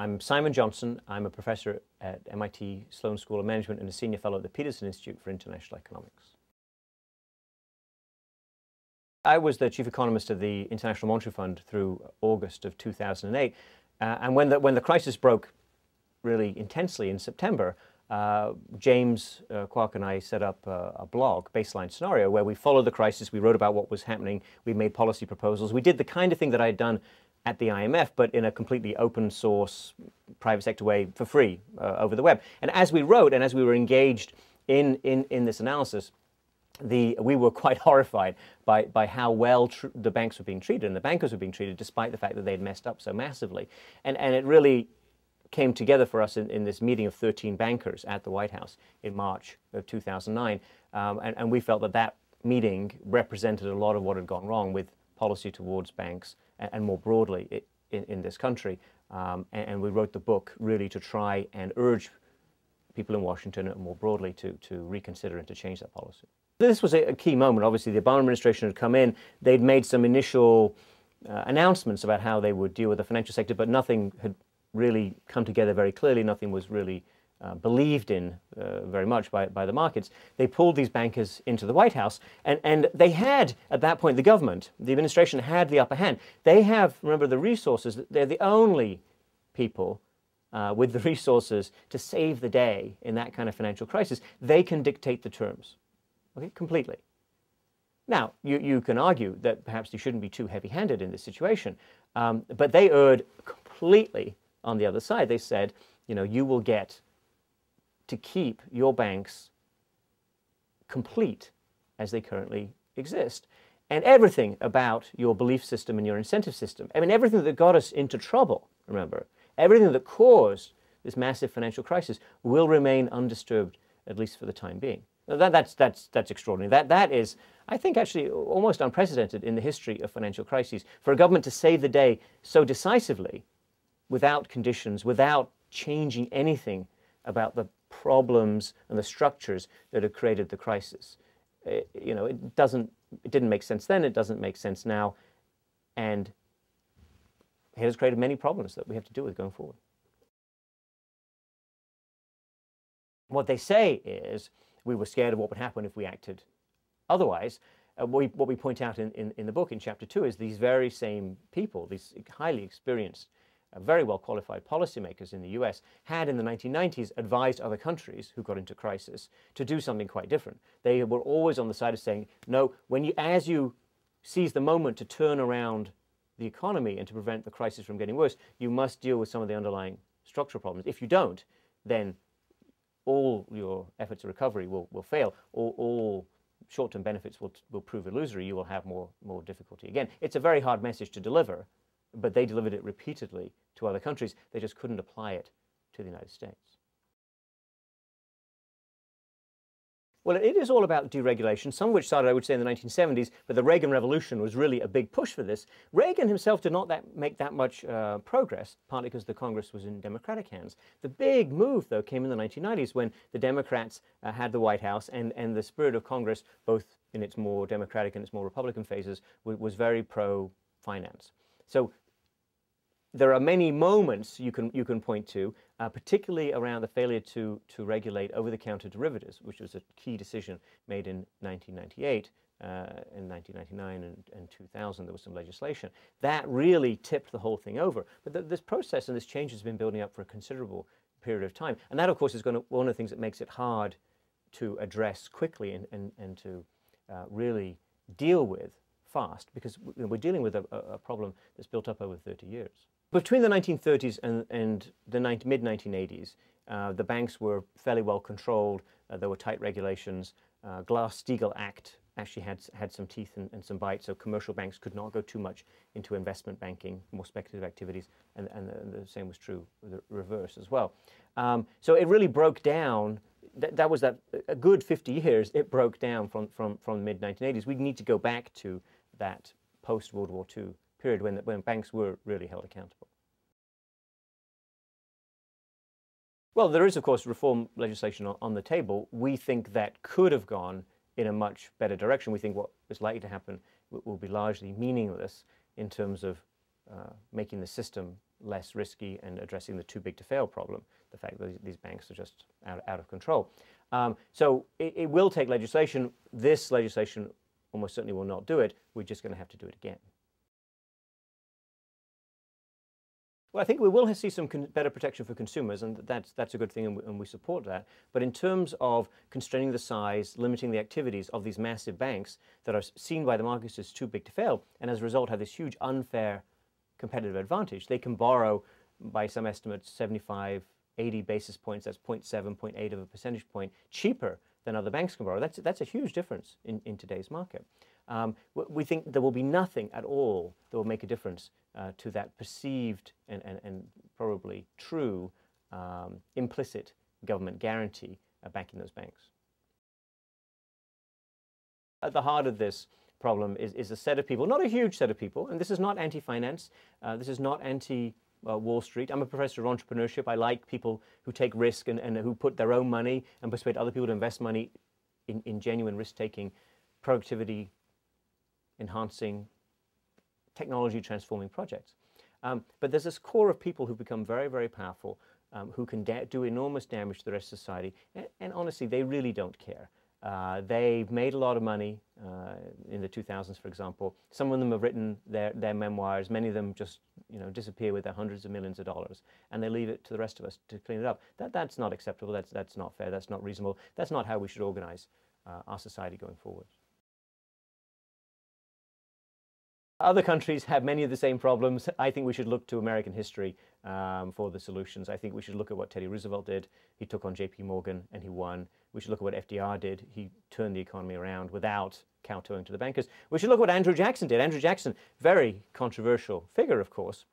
I'm Simon Johnson. I'm a professor at MIT Sloan School of Management and a senior fellow at the Peterson Institute for International Economics. I was the chief economist of the International Monetary Fund through August of 2008. Uh, and when the, when the crisis broke really intensely in September, uh, James uh, Kwak and I set up a, a, blog, Baseline Scenario, where we followed the crisis. We wrote about what was happening. We made policy proposals. We did the kind of thing that I had done at the IMF, but in a completely open source, private sector way for free uh, over the web. And as we wrote and as we were engaged in, in, in this analysis, the, we were quite horrified by, by how well the banks were being treated and the bankers were being treated despite the fact that they'd messed up so massively. And, and it really came together for us in, in this meeting of 13 bankers at the White House in March of 2009. Um, and, and we felt that that meeting represented a lot of what had gone wrong with policy towards banks and, and more broadly in, in this country. Um, and, and, we wrote the book really to try and urge people in Washington and more broadly to, to reconsider and to change that policy. This was a, a key moment. Obviously, the Obama administration had come in. They'd made some initial uh, announcements about how they would deal with the financial sector, but nothing had really come together very clearly. Nothing was really uh, believed in uh, very much by, by the markets. They pulled these bankers into the White House, and, and they had, at that point, the government, the administration had the upper hand. They have, remember, the resources. They're the only people uh, with the resources to save the day in that kind of financial crisis. They can dictate the terms, okay, completely. Now, you, you can argue that perhaps you shouldn't be too heavy-handed in this situation, um, but they erred completely on the other side. They said, you know, you will get to keep your banks complete as they currently exist. And everything about your belief system and your incentive system, I mean, everything that got us into trouble, remember, everything that caused this massive financial crisis will remain undisturbed, at least for the time being. Now that, that's, that's, that's extraordinary. That, that is, I think, actually almost unprecedented in the history of financial crises. For a government to save the day so decisively without conditions, without changing anything about the problems and the structures that have created the crisis. It, uh, you know, it doesn't, it didn't make sense then, it doesn't make sense now, and it has created many problems that we have to deal with going forward. What they say is we were scared of what would happen if we acted otherwise. Uh, what, we, what, we, point out in, in, in the book in chapter two is these very same people, these highly experienced very well qualified policymakers in the US had in the 1990s advised other countries who got into crisis to do something quite different. They were always on the side of saying, no, when you, as you seize the moment to turn around the economy and to prevent the crisis from getting worse, you must deal with some of the underlying structural problems. If you don't, then all your efforts of recovery will, will fail. All, all short-term benefits will, will prove illusory. You will have more, more difficulty. Again, it's a very hard message to deliver, but they delivered it repeatedly to other countries. They just couldn't apply it to the United States. Well, it is all about deregulation, some of which started, I would say, in the 1970s, but the Reagan Revolution was really a big push for this. Reagan himself did not that, make that much uh, progress, partly because the Congress was in Democratic hands. The big move, though, came in the 1990s when the Democrats uh, had the White House, and, and the spirit of Congress, both in its more Democratic and its more Republican phases, was very pro-finance. So there are many moments you can, you can point to, uh, particularly around the failure to, to regulate over-the-counter derivatives, which was a key decision made in 1998. Uh, in 1999 and, and, 2000, there was some legislation. That really tipped the whole thing over. But th this process and this change has been building up for a considerable period of time. And that, of course, is going to, one of the things that makes it hard to address quickly and, and, and to uh, really deal with fast, because we're dealing with a, a problem that's built up over 30 years. Between the 1930s and, and the mid-1980s, uh, the banks were fairly well controlled. Uh, there were tight regulations. Uh, Glass-Steagall Act actually had, had some teeth and, and, some bite, so commercial banks could not go too much into investment banking, more speculative activities, and, and, the, the, same was true the reverse as well. Um, so it really broke down that, that was that a good 50 years it broke down from from from the mid 1980s we need to go back to that post World War II period when, when banks were really held accountable. Well, there is, of course, reform legislation on, on, the table. We think that could have gone in a much better direction. We think what is likely to happen will, be largely meaningless in terms of uh, making the system less risky and addressing the too big to fail problem, the fact that these banks are just out, out of control. Um, so it, it will take legislation. This legislation almost certainly will not do it. We're just going to have to do it again. Well, I think we will see some better protection for consumers, and that's, that's a good thing, and we, and we, support that. But in terms of constraining the size, limiting the activities of these massive banks that are seen by the markets as too big to fail, and as a result have this huge unfair competitive advantage, they can borrow, by some estimates, 75, 80 basis points, that's 0.7, 0.8 of a percentage point, cheaper than other banks can borrow. That's, that's a huge difference in, in today's market. Um, we think there will be nothing at all that will make a difference uh, to that perceived and, and, and probably true um, implicit government guarantee uh, backing those banks. At the heart of this problem is, is a set of people, not a huge set of people, and this is not anti-finance, uh, this is not anti uh, Wall Street. I'm a professor of entrepreneurship. I like people who take risk and, and who put their own money and persuade other people to invest money in, in genuine risk-taking, productivity enhancing, technology transforming projects. Um, but there's this core of people who've become very, very powerful, um, who can do enormous damage to the rest of society. And, and honestly, they really don't care. Uh, they've made a lot of money uh, in the 2000s, for example. Some of them have written their, their memoirs. Many of them just you know, disappear with their hundreds of millions of dollars, and they leave it to the rest of us to clean it up. That, that's not acceptable. That's, that's not fair. That's not reasonable. That's not how we should organize uh, our society going forward. Other countries have many of the same problems. I think we should look to American history um, for the solutions. I think we should look at what Teddy Roosevelt did. He took on JP Morgan and he won. We should look at what FDR did. He turned the economy around without kowtowing to the bankers. We should look at what Andrew Jackson did. Andrew Jackson, very controversial figure, of course.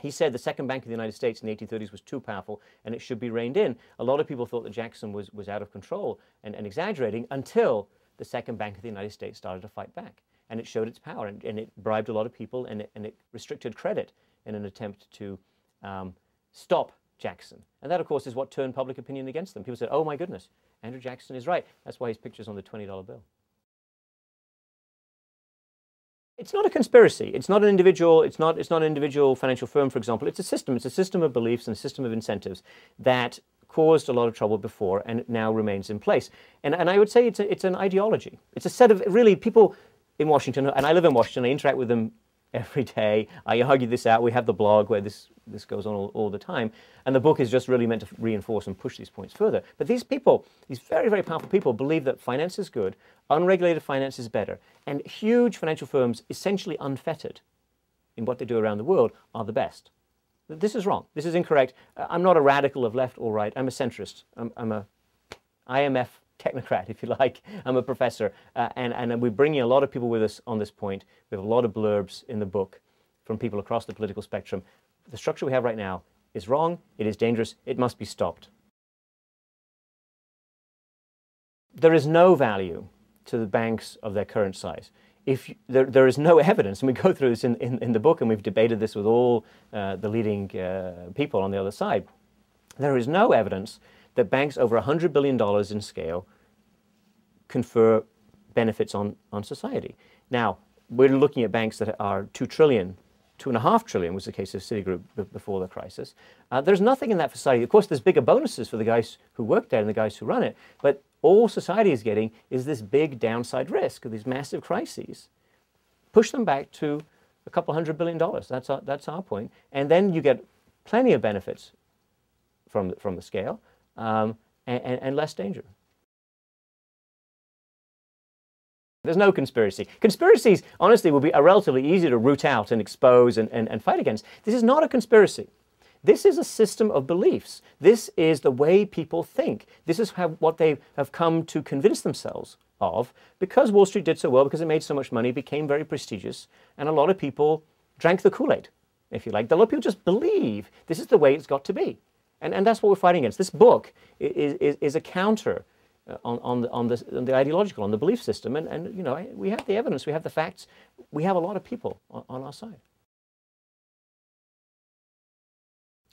He said the second bank of the United States in the 1830s was too powerful and it should be reined in. A lot of people thought that Jackson was, was out of control and, and exaggerating until the second bank of the United States started to fight back and it showed its power and, and it bribed a lot of people and it, and it restricted credit in an attempt to um, stop Jackson. And that, of course, is what turned public opinion against them. People said, oh my goodness, Andrew Jackson is right. That's why his picture's on the $20 bill. It's not a conspiracy. It's not an individual. It's not. It's not an individual financial firm, for example. It's a system. It's a system of beliefs and a system of incentives that caused a lot of trouble before and now remains in place. And, and I would say it's, a, it's an ideology. It's a set of really people in Washington, and I live in Washington, I interact with them every day. I argue this out. We have the blog where this, this goes on all, all, the time. And the book is just really meant to reinforce and push these points further. But these people, these very, very powerful people, believe that finance is good, unregulated finance is better, and huge financial firms, essentially unfettered in what they do around the world, are the best. This is wrong. This is incorrect. Uh, I'm not a radical of left or right. I'm a centrist. I'm, I'm a IMF technocrat, if you like. I'm a professor, uh, and, and we're bringing a lot of people with us on this point. We have a lot of blurbs in the book from people across the political spectrum. The structure we have right now is wrong, it is dangerous, it must be stopped. There is no value to the banks of their current size. If you, there, there is no evidence, and we go through this in, in, in the book, and we've debated this with all uh, the leading uh, people on the other side, there is no evidence that banks over $100 billion in scale confer benefits on, on society. Now, we're looking at banks that are 2 trillion, two and a half trillion was the case of Citigroup before the crisis. Uh, there's nothing in that society. Of course, there's bigger bonuses for the guys who work there and the guys who run it, but all society is getting is this big downside risk of these massive crises. Push them back to a couple hundred billion dollars. That's our, that's our point. And then you get plenty of benefits from, from the scale um, and, and less danger. There's no conspiracy. Conspiracies, honestly, will be relatively easy to root out and expose and, and, and fight against. This is not a conspiracy. This is a system of beliefs. This is the way people think. This is how, what they have come to convince themselves of because Wall Street did so well, because it made so much money, became very prestigious, and a lot of people drank the Kool-Aid, if you like. A lot of people just believe this is the way it's got to be. And, and that's what we're fighting against. This book is, is, is a counter uh, on, on, the, on, the, on the ideological, on the belief system. And, and, you know, we have the evidence, we have the facts. We have a lot of people on, on our side.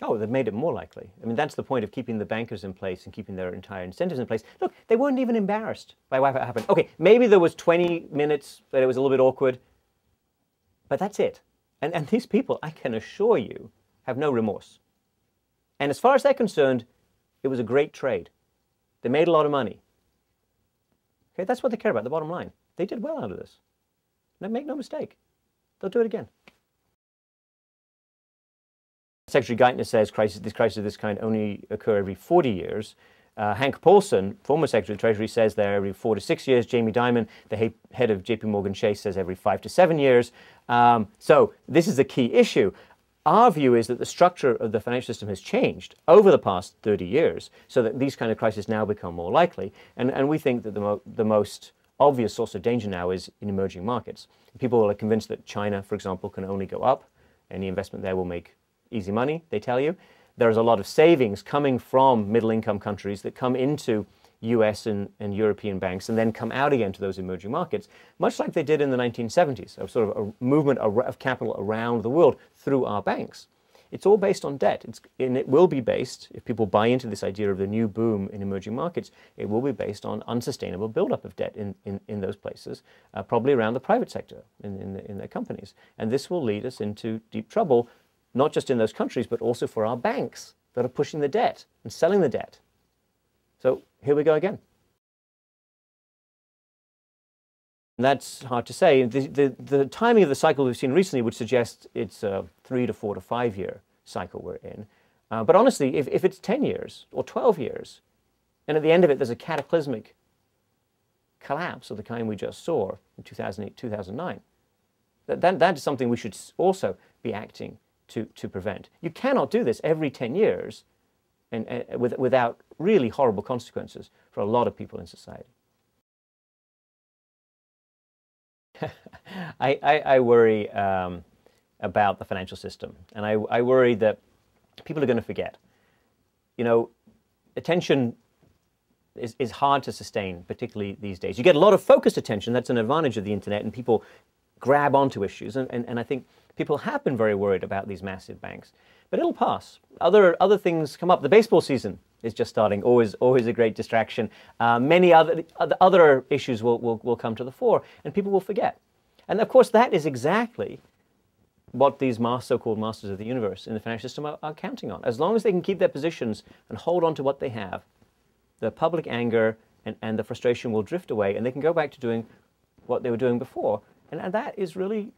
Oh, they've made it more likely. I mean, that's the point of keeping the bankers in place and keeping their entire incentives in place. Look, they weren't even embarrassed by what happened. Okay, maybe there was 20 minutes that it was a little bit awkward, but that's it. And, and these people, I can assure you, have no remorse. And as far as they're concerned, it was a great trade. They made a lot of money. Okay, that's what they care about, the bottom line. They did well out of this. Now, make no mistake, they'll do it again. Secretary Geithner says crisis, this crisis of this kind only occur every 40 years. Uh, Hank Paulson, former Secretary of Treasury, says they're every four to six years. Jamie Dimon, the he head of JP Morgan Chase, says every five to seven years. Um, so this is a key issue. Our view is that the structure of the financial system has changed over the past 30 years so that these kind of crises now become more likely. And, and we think that the, mo the most obvious source of danger now is in emerging markets. People are convinced that China, for example, can only go up. Any investment there will make easy money, they tell you. There's a lot of savings coming from middle income countries that come into US and, and, European banks and then come out again to those emerging markets, much like they did in the 1970s, a sort of a movement of capital around the world through our banks. It's all based on debt. It's, and it will be based, if people buy into this idea of the new boom in emerging markets, it will be based on unsustainable buildup of debt in, in, in those places, uh, probably around the private sector in, in, the, in their companies. And this will lead us into deep trouble not just in those countries, but also for our banks that are pushing the debt and selling the debt. So here we go again. And that's hard to say. The, the, the, timing of the cycle we've seen recently would suggest it's a three to four to five year cycle we're in. Uh, but honestly, if, if it's 10 years or 12 years, and at the end of it there's a cataclysmic collapse of the kind we just saw in 2008, 2009, that, that, that is something we should also be acting to, to prevent. You cannot do this every 10 years and, and with, without really horrible consequences for a lot of people in society. I, I, I, worry um, about the financial system, and I, I worry that people are going to forget. You know, attention is, is hard to sustain, particularly these days. You get a lot of focused attention, that's an advantage of the internet, and people grab onto issues, and, and, and I think people have been very worried about these massive banks. But it'll pass. Other, other things come up. The baseball season is just starting, always, always a great distraction. Uh, many other, other issues will, will, will come to the fore, and people will forget. And of course, that is exactly what these so-called masters of the universe in the financial system are, are, counting on. As long as they can keep their positions and hold on to what they have, the public anger and, and the frustration will drift away, and they can go back to doing what they were doing before. And, that is really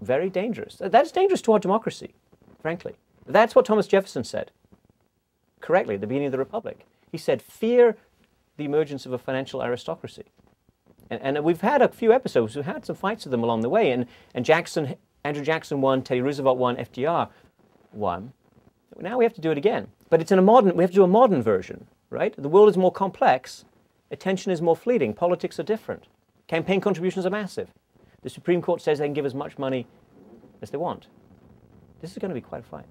very dangerous. That's dangerous to our democracy, frankly. That's what Thomas Jefferson said correctly at the beginning of the Republic. He said, fear the emergence of a financial aristocracy. And, and we've had a few episodes, we've had some fights with them along the way, and, and Jackson, Andrew Jackson won, Teddy Roosevelt won, FDR won. Now we have to do it again. But it's in a modern, we have to do a modern version, right? The world is more complex, attention is more fleeting, politics are different, campaign contributions are massive. The Supreme Court says they can give as much money as they want. This is going to be quite a fight.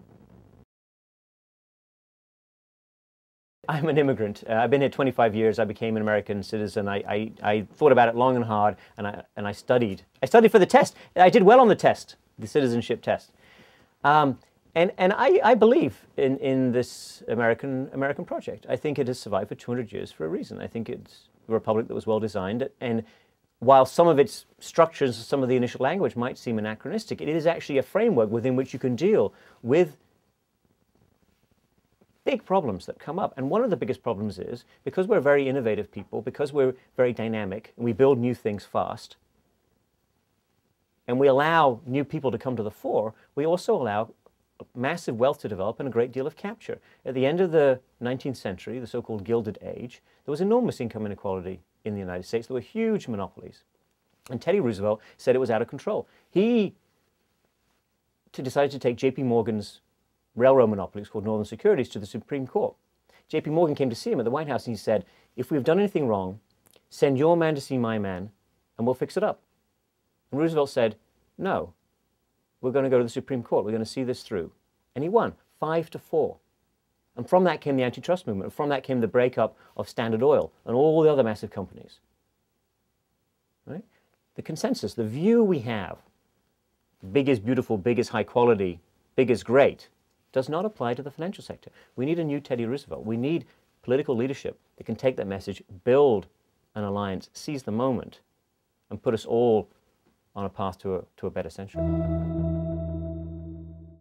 I'm an immigrant. Uh, I've been here 25 years. I became an American citizen. I, I, I, thought about it long and hard, and I, and I studied. I studied for the test. I did well on the test, the citizenship test. Um, and and I, I believe in, in this American, American project. I think it has survived for 200 years for a reason. I think it's a republic that was well designed, and while some of its structures, some of the initial language might seem anachronistic, it is actually a framework within which you can deal with big problems that come up. And one of the biggest problems is because we're very innovative people, because we're very dynamic, and we build new things fast, and we allow new people to come to the fore, we also allow massive wealth to develop and a great deal of capture. At the end of the 19th century, the so-called Gilded Age, there was enormous income inequality in the United States. There were huge monopolies. And Teddy Roosevelt said it was out of control. He decided to take JP Morgan's railroad monopoly, it's called Northern Securities, to the Supreme Court. JP Morgan came to see him at the White House and he said, if we've done anything wrong, send your man to see my man and we'll fix it up. And Roosevelt said, no, we're going to go to the Supreme Court. We're going to see this through. And he won, five to four. And from that came the antitrust movement. And from that came the breakup of Standard Oil and all the other massive companies. Right? The consensus, the view we have, big is beautiful, big is high quality, big is great, does not apply to the financial sector. We need a new Teddy Roosevelt. We need political leadership that can take that message, build an alliance, seize the moment, and put us all on a path to a, to a better century.